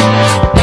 Oh.